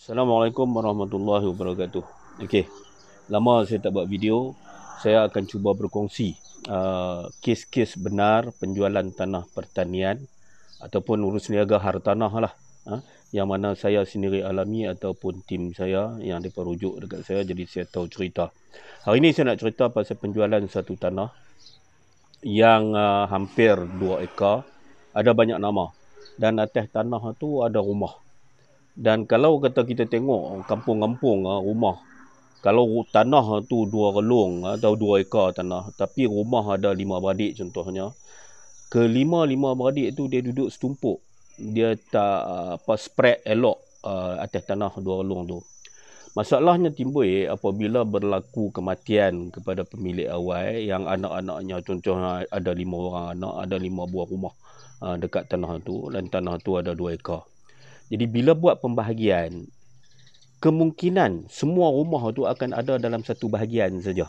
Assalamualaikum warahmatullahi wabarakatuh. Okey. Lama saya tak buat video. Saya akan cuba berkongsi uh, kes-kes benar penjualan tanah pertanian ataupun urus niaga hartanah lah. Uh, yang mana saya sendiri alami ataupun tim saya yang mereka rujuk dekat saya jadi saya tahu cerita. Hari ini saya nak cerita pasal penjualan satu tanah yang uh, hampir 2 ekar ada banyak nama dan atas tanah tu ada rumah dan kalau kata kita tengok kampung-kampung ah, rumah, kalau tanah tu dua relung ah, atau dua ekar tanah, tapi rumah ada lima beradik contohnya, kelima-lima beradik tu dia duduk setumpuk. Dia tak apa spread elok uh, atas tanah dua relung tu. Masalahnya timbul eh, apabila berlaku kematian kepada pemilik awal yang anak-anaknya contohnya ada lima orang anak, ada lima buah rumah uh, dekat tanah tu dan tanah tu ada dua ekar. Jadi bila buat pembahagian, kemungkinan semua rumah tu akan ada dalam satu bahagian saja.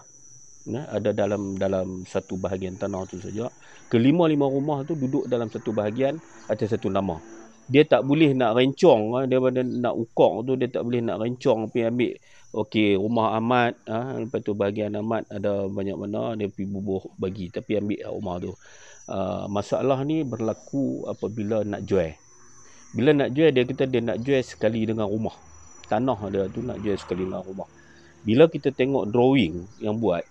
Ya, ada dalam dalam satu bahagian tanah tu saja. Kelima-lima rumah tu duduk dalam satu bahagian atas satu nama. Dia tak boleh nak rencong ah, dia nak ukok tu dia tak boleh nak rencong pergi ambil okey rumah Ahmad ha, lepas tu bahagian Ahmad ada banyak mana dia pergi bubuh bagi tapi ambil rumah tu. Uh, masalah ni berlaku apabila nak jual. Bila nak jual dia kata dia nak jual sekali dengan rumah. Tanah dia tu nak jual sekali dengan rumah. Bila kita tengok drawing yang buat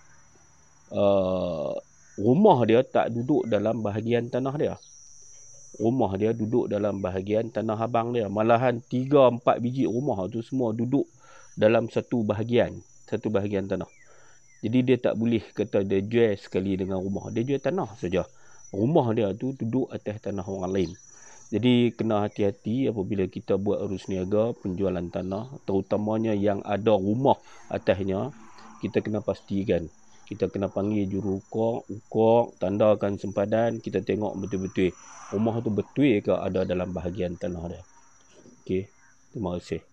uh, rumah dia tak duduk dalam bahagian tanah dia. Rumah dia duduk dalam bahagian tanah abang dia. Malahan 3 4 biji rumah tu semua duduk dalam satu bahagian, satu bahagian tanah. Jadi dia tak boleh kata dia jual sekali dengan rumah. Dia jual tanah saja. Rumah dia tu duduk atas tanah orang lain. Jadi kena hati-hati apabila kita buat urus niaga penjualan tanah terutamanya yang ada rumah atasnya kita kena pastikan kita kena panggil juru ukok, ukok, tandakan sempadan, kita tengok betul-betul rumah tu betul ke ada dalam bahagian tanah dia. Okey, terima kasih.